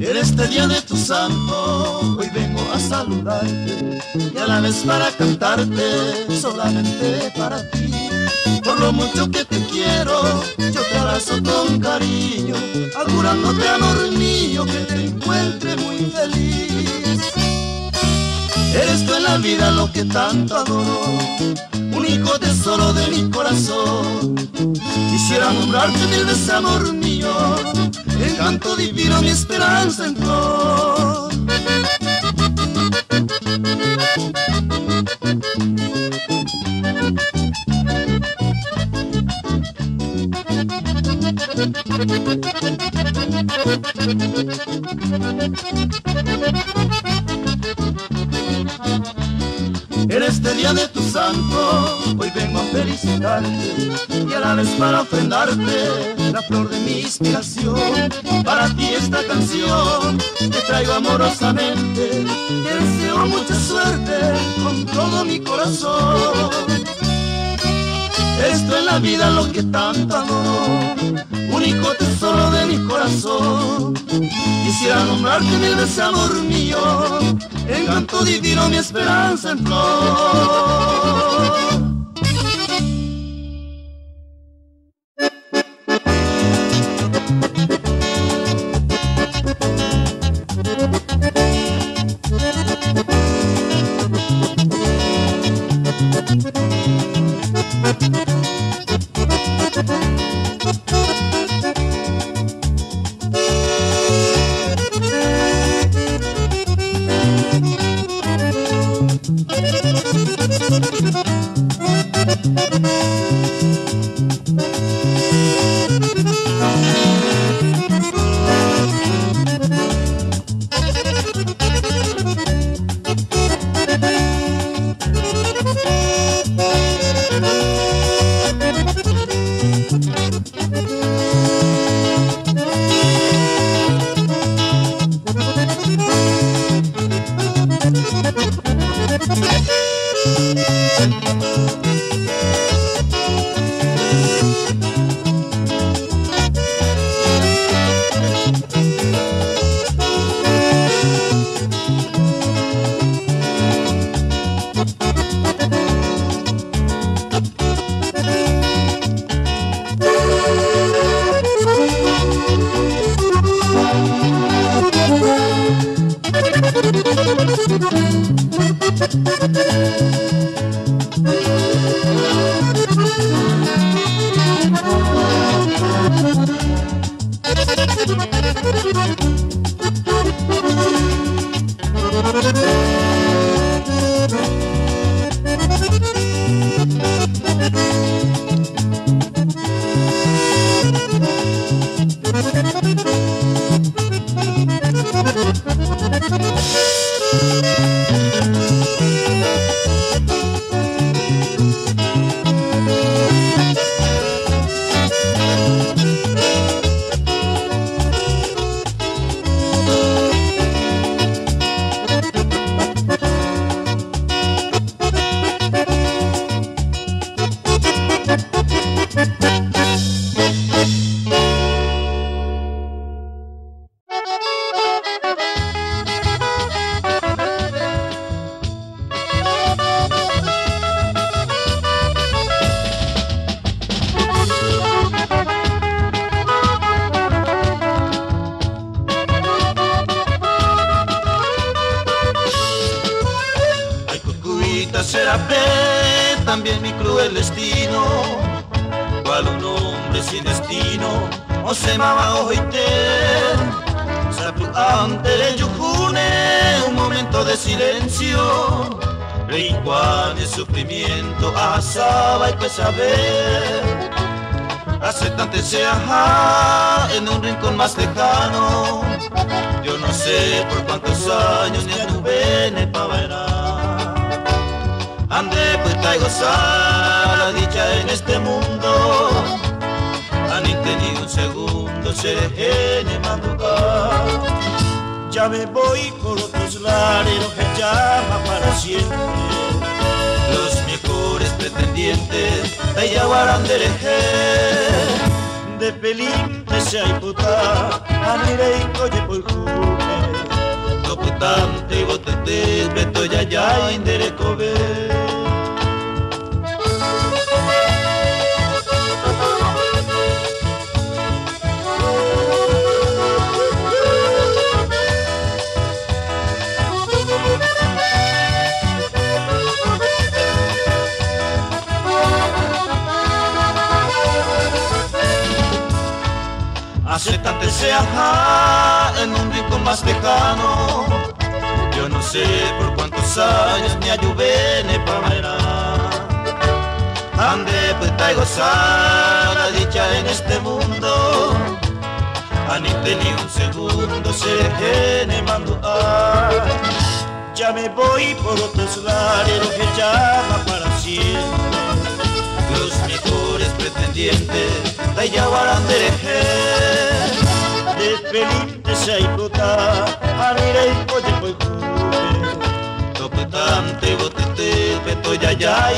En este día de tu santo, hoy vengo a saludarte y a la vez para cantarte, solamente para ti. Por lo mucho que te quiero, abrazo con cariño, augurándote amor mío que te encuentre muy feliz. Eres tú en la vida lo que tanto adoro, único tesoro de mi corazón. Quisiera nombrarte mil veces amor mío, encanto divino mi esperanza en flor. En este día de tu santo, hoy vengo a felicitarte y a la vez para ofrendarte la flor de mi inspiración. Para ti esta canción te traigo amorosamente, te deseo mucha suerte con todo mi corazón. Esto en la vida lo que tanto adoro, único tesoro de mi corazón. Quisiera nombrarte mil veces amor mío, encanto divino mi esperanza en flor. También mi cruel destino. Cual un hombre sin destino, o se mama oite. Sapu ante el yujune, un momento de silencio. Rey Juan el sufrimiento, asaba y saber. Hace tanto sea en un rincón más lejano. Yo no sé por cuántos años ni a tu vene pa' bailar. Ande pues traigo gozar la dicha en este mundo. Han tenido un segundo seré en madrugada. Ya me voy por otros lares, que llama para siempre. Los mejores pretendientes te llevarán de de pelín hay puta, mire y coye por juve. Toputante y botete, beto ya ya indere cobe. Acéptate sea en un rincón más lejano. Sé por cuántos años me ayuvé en Pamela. Ande pues y gozar la dicha en este mundo. Ani ni un segundo se me mando Ya me voy por otros lares, lo que llama para siempre. Los mejores pretendientes, te llevarán de felice sei puta Amirei koje Topetante botete peto ya ya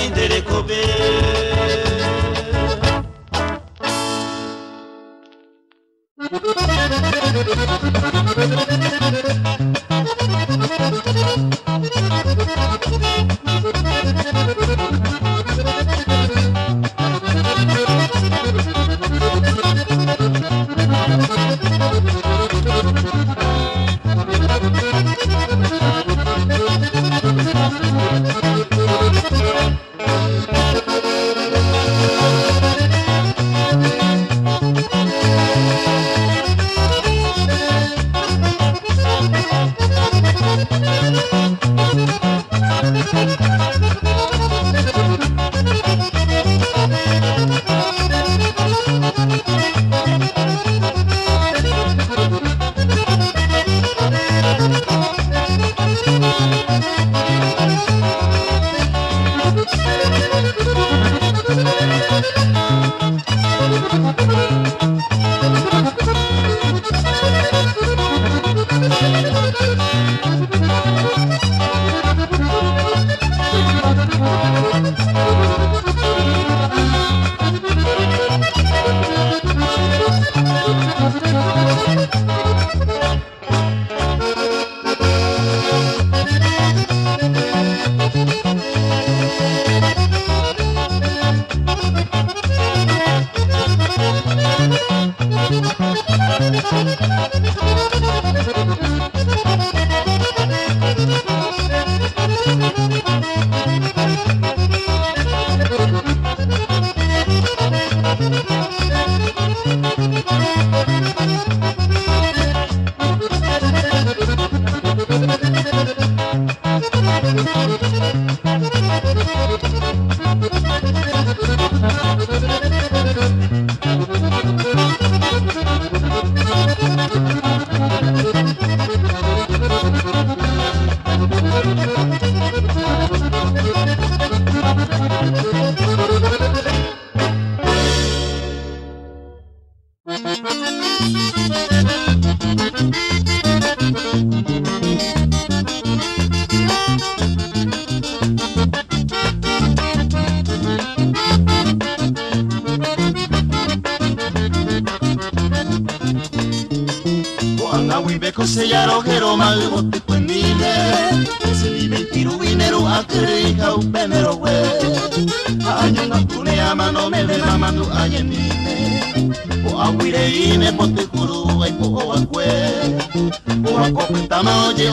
indere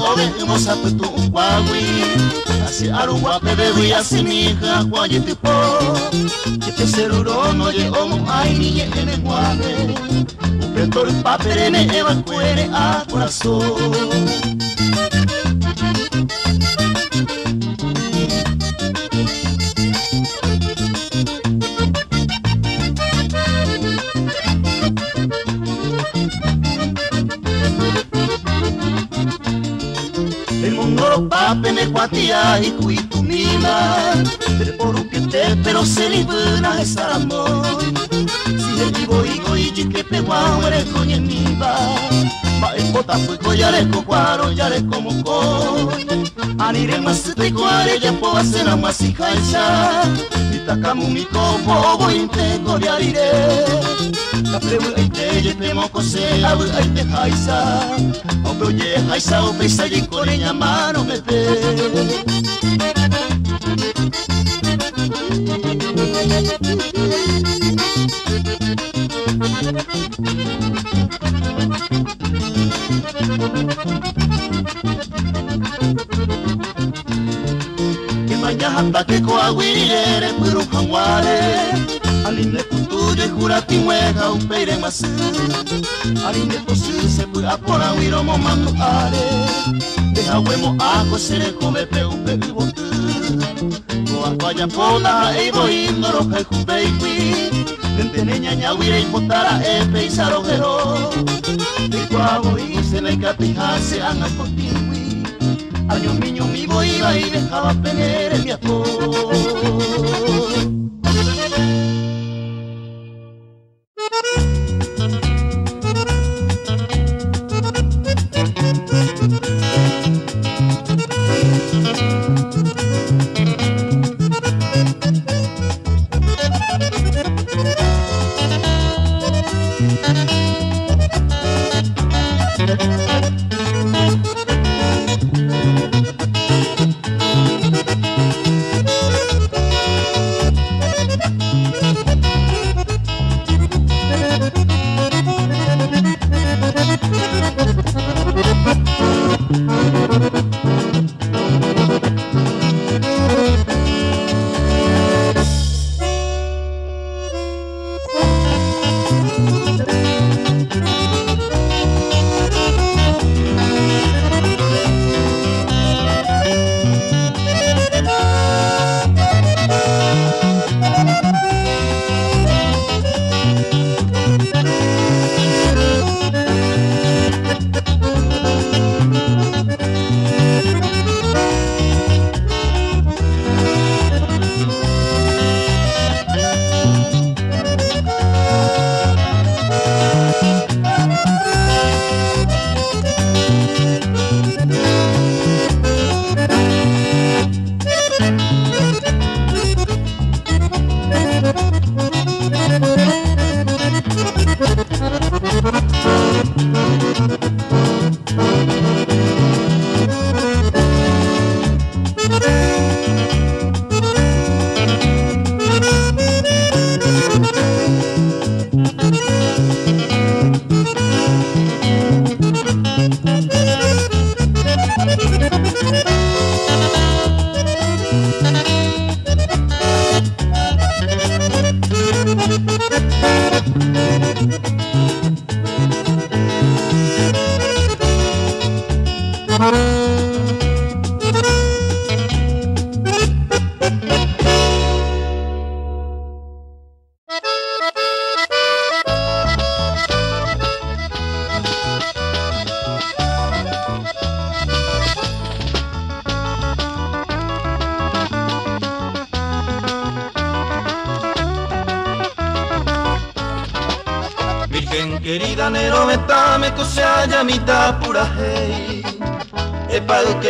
kobe asimiga kwaje tipo Chete seruro no ye omo ai ni ye ene guane Upetor paperene eva cuere a corazón mundo pape me cuatia y cuito mina Pero por un que te pero se libera ese amor. Ibo igo iji que pe guawere coñe mi ba ba e pota fui coyare co cuaro yare como co anire mas te cuare ya po hacer a mas hija Itakamu mi kopo obo inte korearire Kaprebu aite ye te moko se abu aite haisa Obo ye haisa o pesa ye kore nyamano me pe hata que coahuire puro hanguare aline tutuyo jurati muega upeire masu aline posu se pura pora wiro mo mandu are. Deja huemo ako sere come pe upe vivotu Koa vaya pona e voy indoro kai kupeipi Tentene ñaña wire impotara e peisaro gero De cuavo y se le capijase anga contigo Año niño mi iba y dejaba pener mi ator.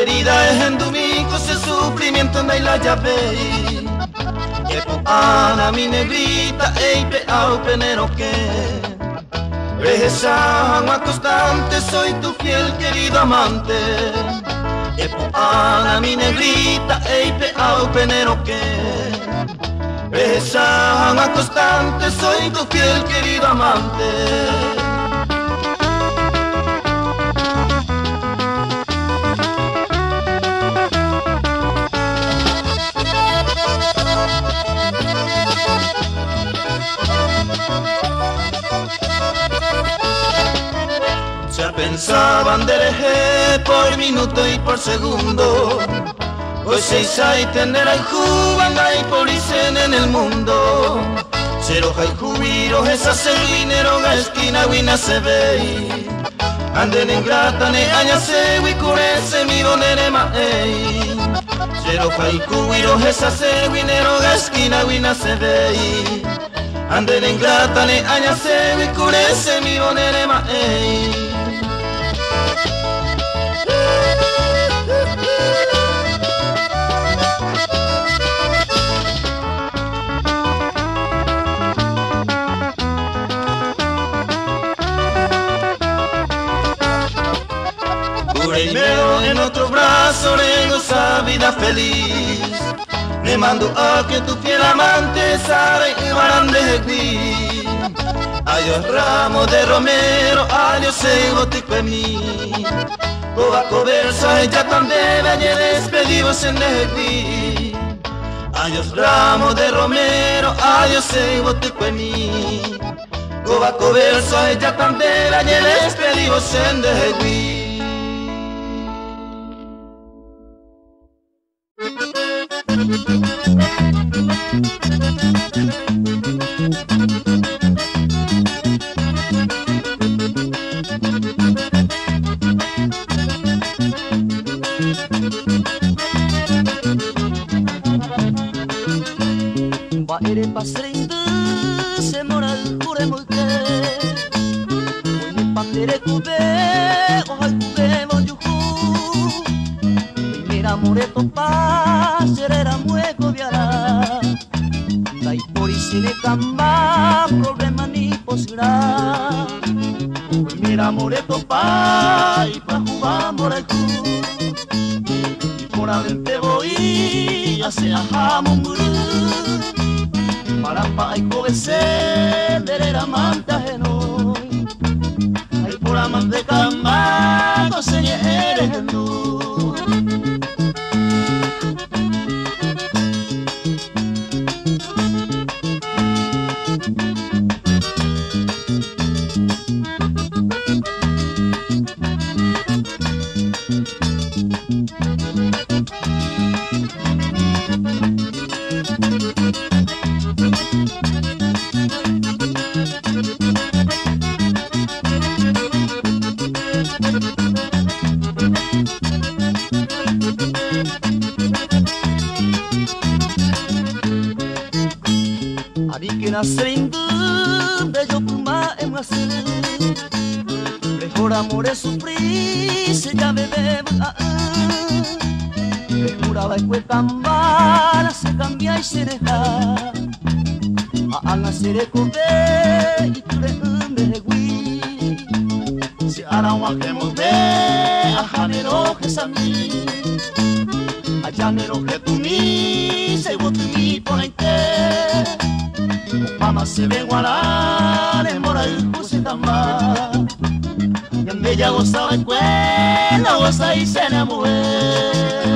Querida es en domingo se sufrimiento en la llave Epo ana mi negrita ey pe penero que Reza agua constante soy tu fiel querido amante ana mi negrita ey pe penero que esa ama constante, soy tu fiel querido amante. Pensaban de por minuto y por segundo Hoy seis hay tener hay y policen en el mundo. Cero hay jubiro, esa dinero ga esquina wina se ve. Anden en grata ne aña se curese mi donere ma ei. Cero hay jubiro, esa dinero ga esquina wina se ve. Andele ingrata ne aña se mi bonere ma En otro brazo le esa vida feliz. Me mando a que tu fiel amante sabe y varán de ti Adiós ramo de romero, adiós ego tico mí. Cobaco versa ella tan debe ayer despedidos en ti Adiós ramo de romero, adiós ego tico mí. Cobaco versa ella tan debe ayer despedidos en passerera mueko biara Daitori sine kamba problema ni posira Mira moreto pa y pa juba moreku Y por avente voy hacia jamumuru Marapa ay kogese derera manta genoi Ay por amante kamba kosenye eres genoi Panamá, donde ella gozaba en cuerda, goza y se enamoró.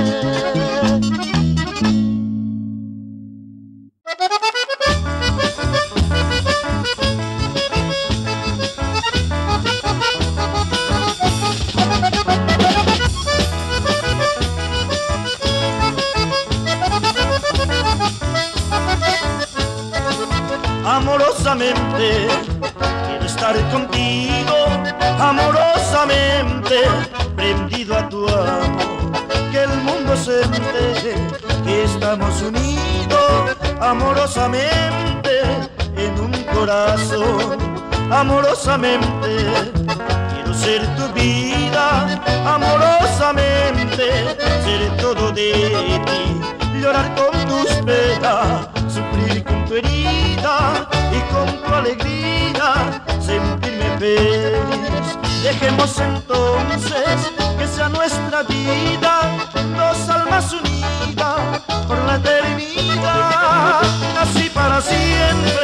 amorosamente. Quiero ser tu vida amorosamente, ser todo de ti, llorar con tus penas, sufrir con tu herida y con tu alegría, sentirme feliz. Dejemos entonces que sea nuestra vida, dos almas unidas por la eternidad, así para siempre.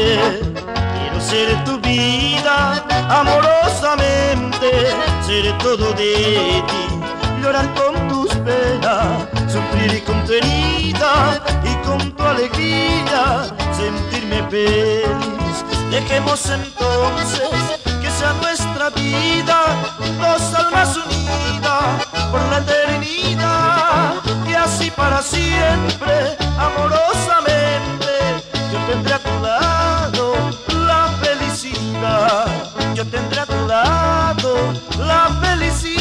quiero ser tu vida, amorosamente, seré todo de ti, llorar con tus penas, sufrir y con tu herida y con tu alegría, sentirme feliz. Dejemos entonces que sea nuestra vida, dos almas unidas por la eternidad y así para siempre, amorosamente tendré a tu lado la felicidad.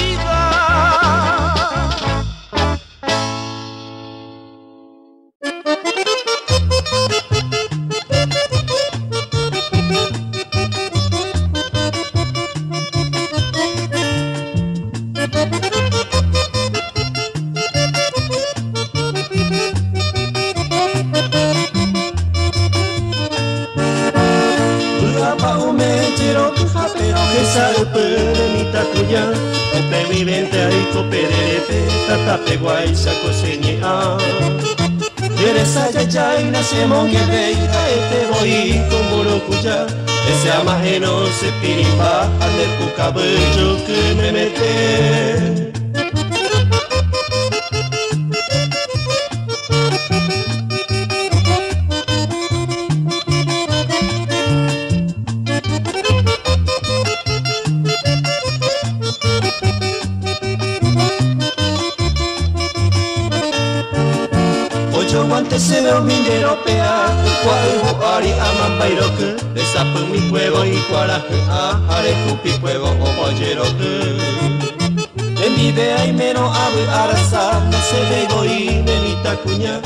Tape guay sako senye a Yere saya jai na se monge beira e te voi komboro kuja Ese amajeno se pirimba ande puka bejo que me mete pea Kuahu ari ama pairoku Desapu mi huevo y kuaraku A hare kupi huevo o boyeroku En mi vea y meno abu arasa se vego y nenita cuña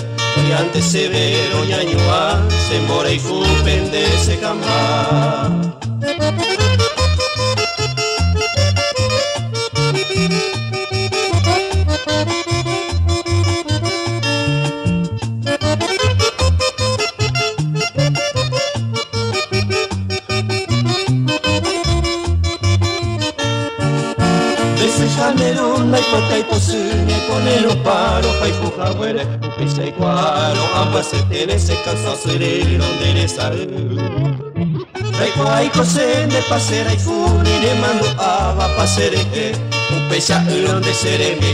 Y antes se ve doña ñua Se mora y fu pende se camba muere Upisa igual ambas se tiene se cansa seré donde le sale Raiko aiko sen de pasera y funi ne mando ava pasere que un pesa donde seré mi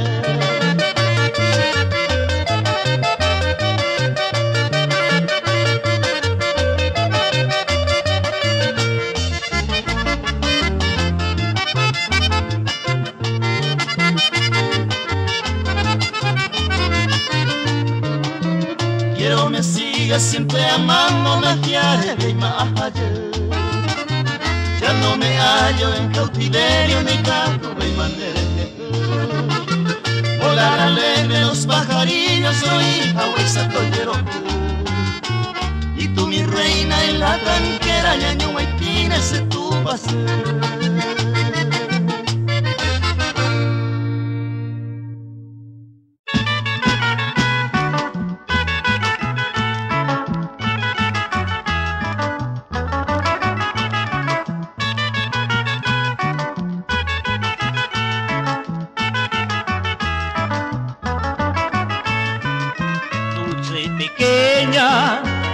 cover siempre amándome y más allá. Ya no me hallo en cautiverio ni canto y manderete. Volar alegre los pajarillos, soy hija. Y tú mi reina en la tranquera, ñaño ese tu paseo.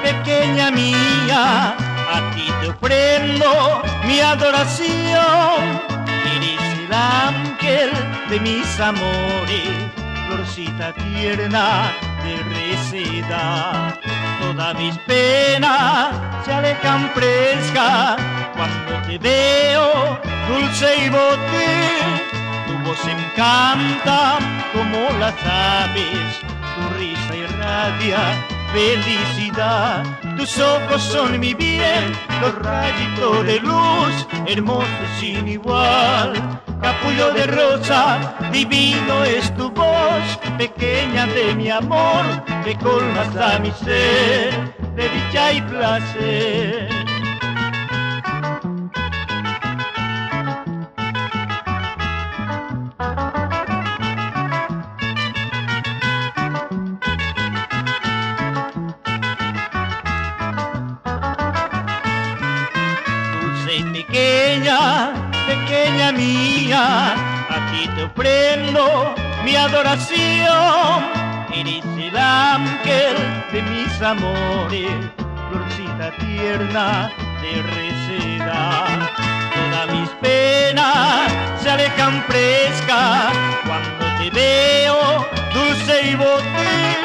Pequeña mía, a ti te ofrendo mi adoración. Eres el ángel de mis amores, florcita tierna de receda. Todas mis penas se alejan fresca cuando te veo dulce y bote. Tu voz encanta como las aves, felicidad. Tus ojos son mi bien, los rayitos de luz, hermoso sin igual. Capullo de rosa, divino es tu voz, pequeña de mi amor, que colmas a mi ser de dicha y placer. Mi adoración. Eres el ángel de mis amores, florcita tierna de receda. Todas mis penas se alejan fresca cuando te veo dulce y botín.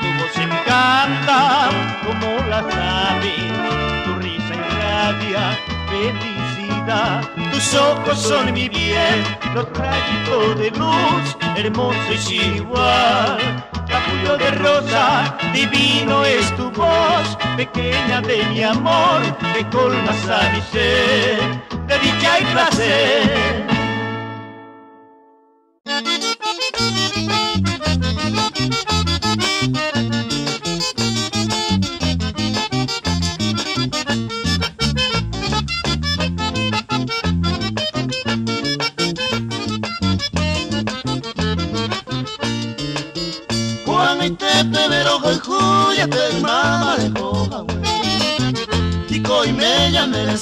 Tu voz encanta como las aves, tu risa irradia felicidad tus ojos son mi bien, los rayitos de luz, hermoso y sin igual. Capullo de rosa, divino es tu voz, pequeña de mi amor, que colmas a mi ser de dicha y placer.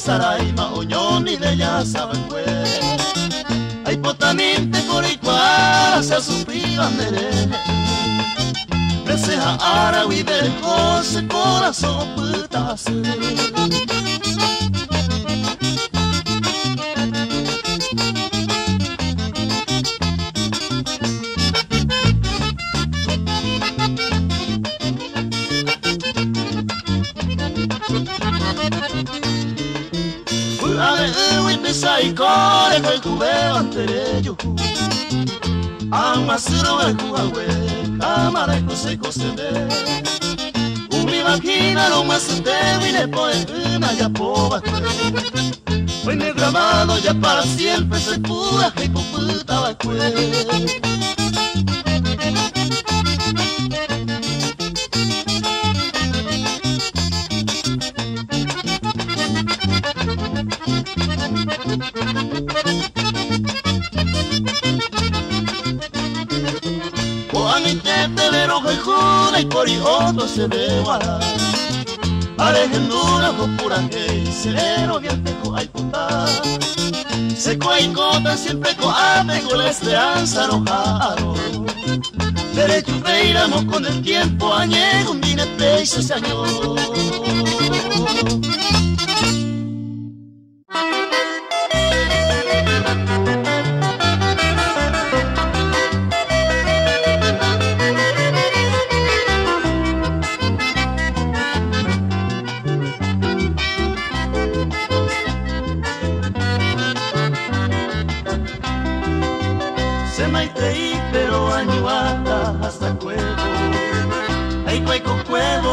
Saraima onyoni de ya saben pues ay potaninte coricua se supiban de Deseja ara y del corazón putas saikore kwe kubeba ntereyo amasiro wekuwawe kamara ikosekosebe umibakina lomasendewinepoe inayapoba kwe Fue grabado ya para siempre se pura que puta la y por otro se deguara Alegendura con pura que sereno teco hay puta Seco y cota siempre con con la esperanza enojado Derecho reiramos con el tiempo añego un dinete y se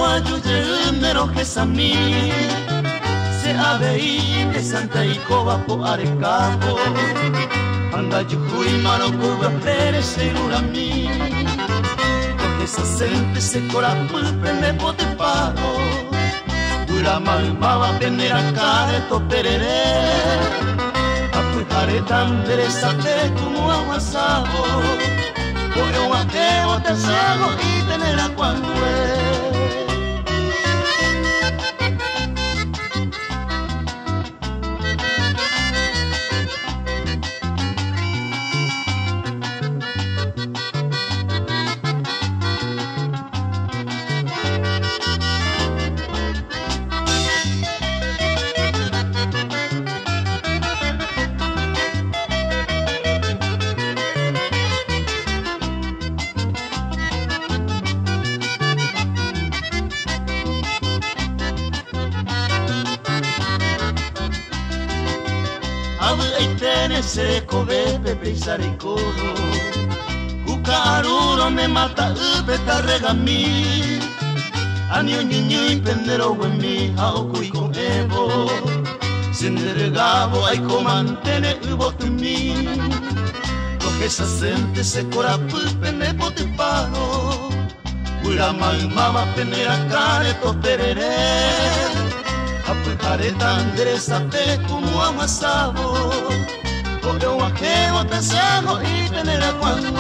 años mí. Se abei de Santa Icoba po arecapo anda yuhui marocuba pere segura mí. Porque esa gente se cora pulpe me pote pago. Dura mal mava penera care to perere apujare tan interesante como aguasado por un ateo te sago y tener a cuando es kobe pepe sare koro Kuka aruro me mata ube regami Anio niño y pendero mi hauku iko evo. Sendere gabo ai komantene ubo tumi Toke sa sente se cora pulpe ne pote paro. Ura mama penera kare to perere Apujare endereza pe como amasado Porque un ajeo te y tener a cuando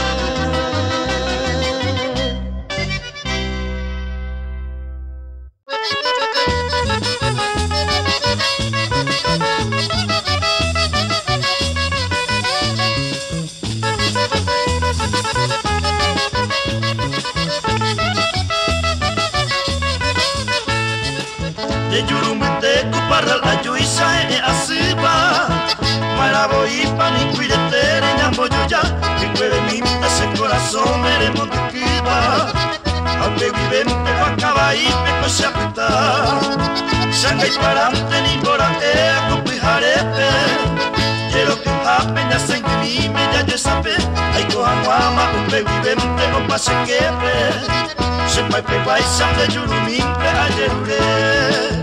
parante ni borate kupi harepe Quiero que happen ya sen que mi me ya yo sabe. Ay ko hangwama umbe vivente no pase quepe Se pai pe pai sang de jurumim pe ajerure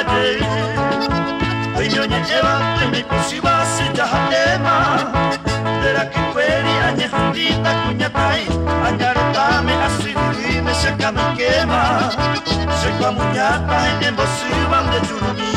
me ave aje Oinyonye eva temi posiba si jahatema Dera que kweri anye handita kunyatai Anyarotame asiwi me shakame kema Sekwa munyata embo siwan de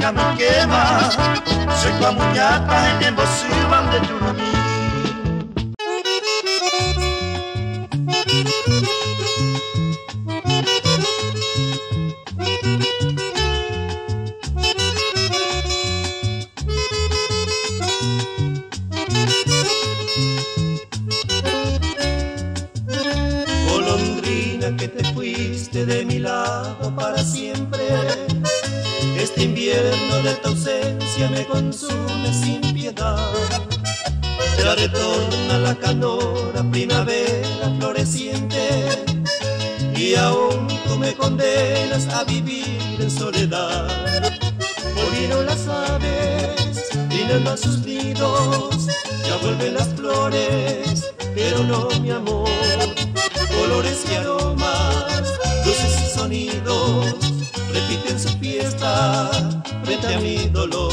boca no quema. Soy tu muñata en emoción de tu. Consume sin piedad. Ya retorna la canora primavera floreciente y aún tú me condenas a vivir en soledad. Volvieron las aves, vienen a sus nidos, ya vuelven las flores, pero no mi amor. Colores y aromas, luces y sonidos repiten su fiesta frente a mi dolor.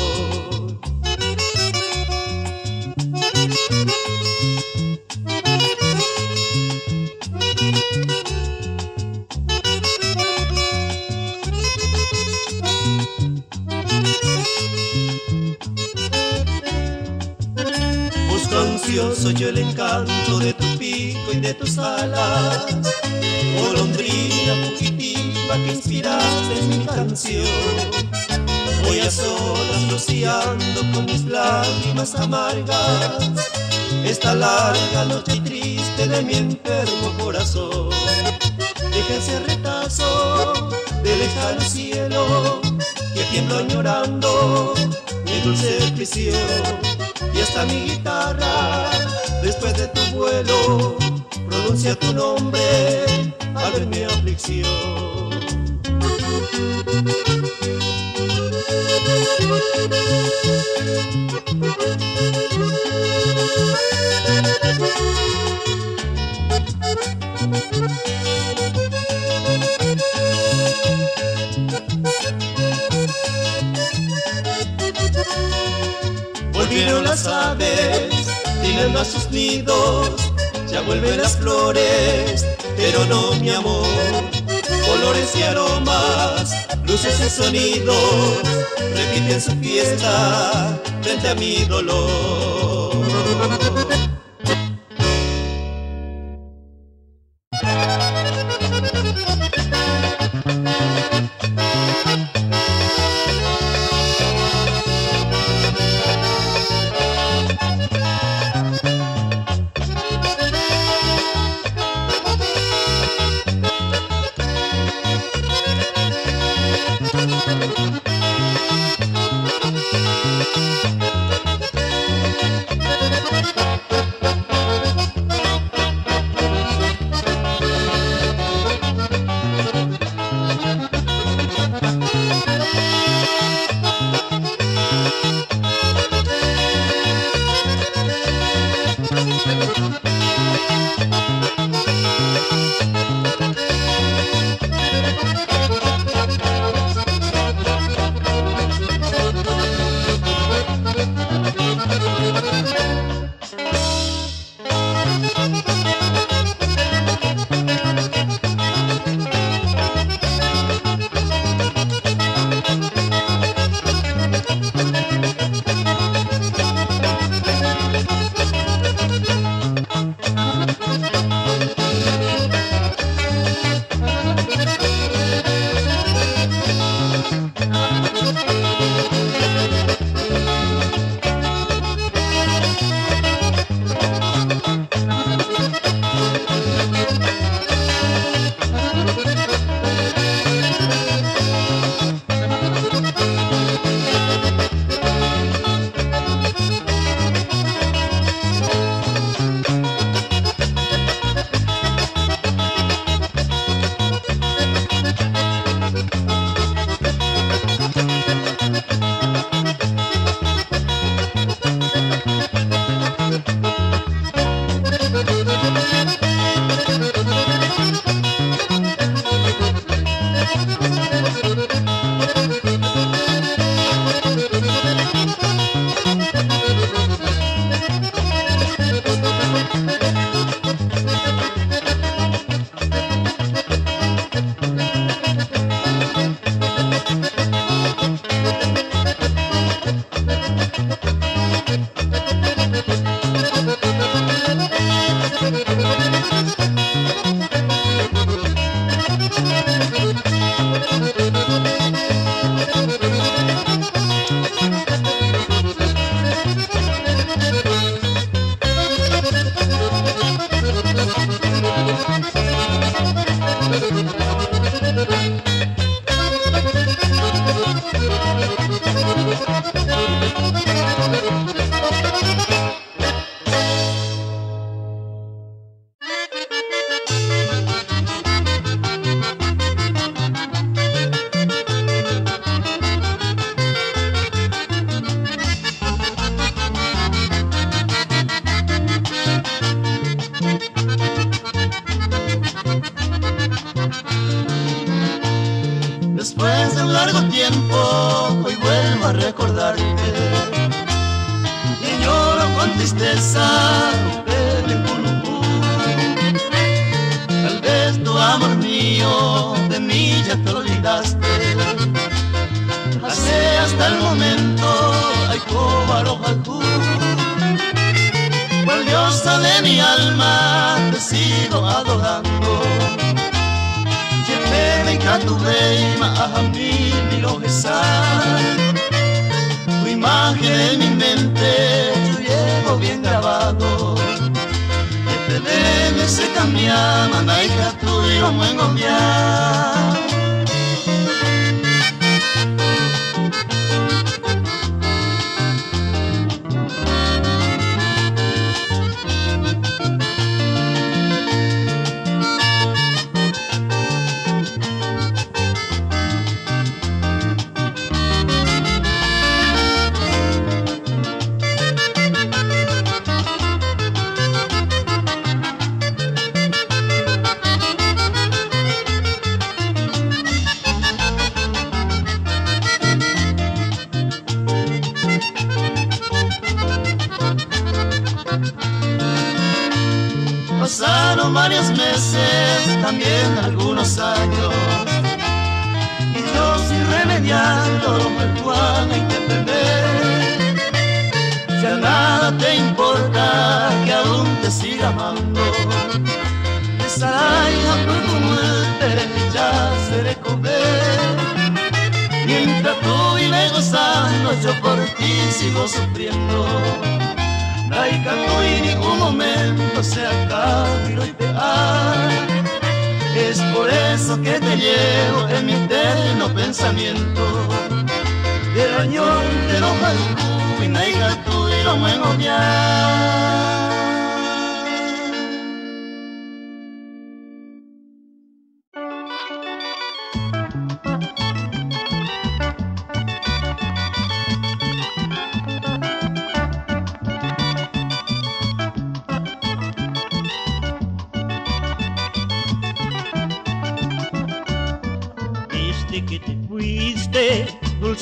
Golondrina fugitiva que inspiraste mi canción. Voy a solas rociando con mis lágrimas amargas esta larga noche triste de mi enfermo corazón. Déjense retazo del lejano cielo que tiemblo llorando mi dulce prisión. Y hasta mi guitarra, después de tu vuelo, pronuncia tu nombre al ver mi aflicción. Volvieron las aves, tienen a sus nidos ya vuelven las flores, pero no mi amor. Colores y aromas, luces y sonidos, repiten su fiesta frente a mi dolor.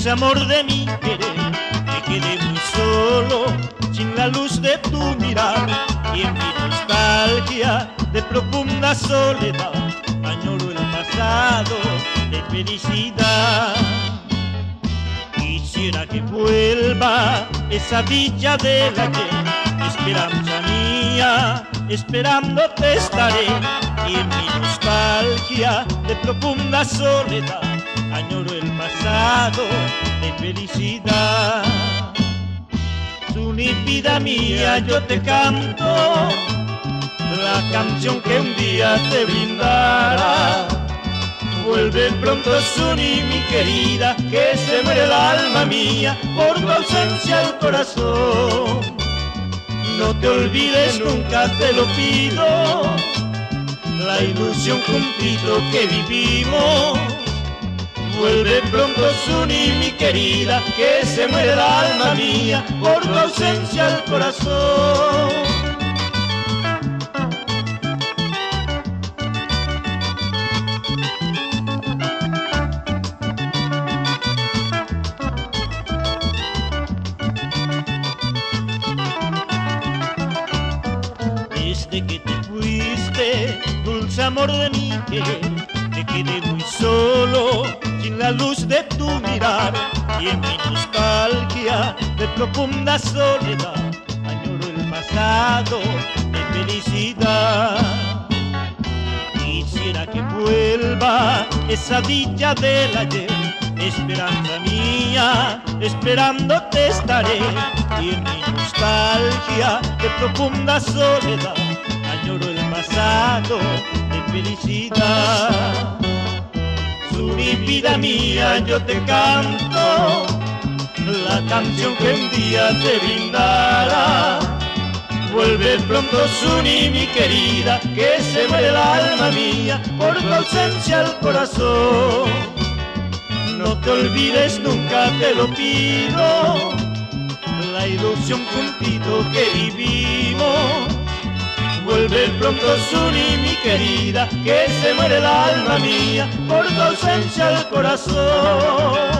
Amor de mi querer, me quedé muy solo, sin la luz de tu mirar, y en mi nostalgia de profunda soledad, añoro el pasado de felicidad. Quisiera que vuelva esa dicha de la que, esperanza mía, esperándote estaré, y en mi nostalgia de profunda soledad, añoro el pasado de felicidad. Su vida mía, yo te canto la canción que un día te brindará. Vuelve pronto Suni, mi querida, que se muere el alma mía por tu ausencia al corazón. No te olvides, nunca te lo pido, la ilusión cumplido que vivimos Vuelve pronto Suni, mi querida, que se muere el alma mía por tu ausencia al corazón. Desde que te fuiste, dulce amor de mi querer, te quedé muy solo la luz de tu mirar y en mi nostalgia de profunda soledad añoro el pasado de felicidad. Quisiera que vuelva esa dicha del ayer, esperanza mía, esperándote estaré y en mi nostalgia de profunda soledad añoro el pasado de felicidad mi vida mía, yo te canto la canción que un día te brindará. Vuelve pronto, Suni, mi querida, que se muere el alma mía por tu ausencia al corazón. No te olvides, nunca te lo pido, la ilusión juntitos que vivimos Vuelve pronto Suni, mi querida, que se muere el alma mía por tu ausencia al corazón.